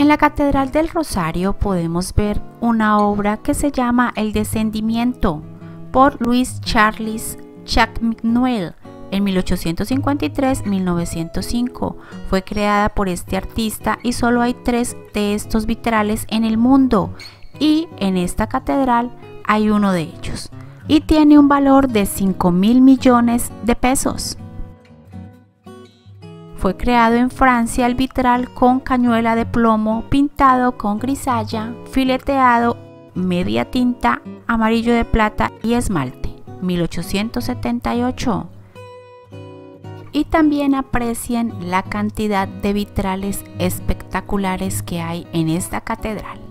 En la Catedral del Rosario podemos ver una obra que se llama El Descendimiento por Luis Charles Chac-Mignoel en 1853-1905. Fue creada por este artista y solo hay tres de estos vitrales en el mundo y en esta catedral hay uno de ellos y tiene un valor de 5 mil millones de pesos. Fue creado en Francia el vitral con cañuela de plomo pintado con grisalla, fileteado, media tinta, amarillo de plata y esmalte. 1878. Y también aprecien la cantidad de vitrales espectaculares que hay en esta catedral.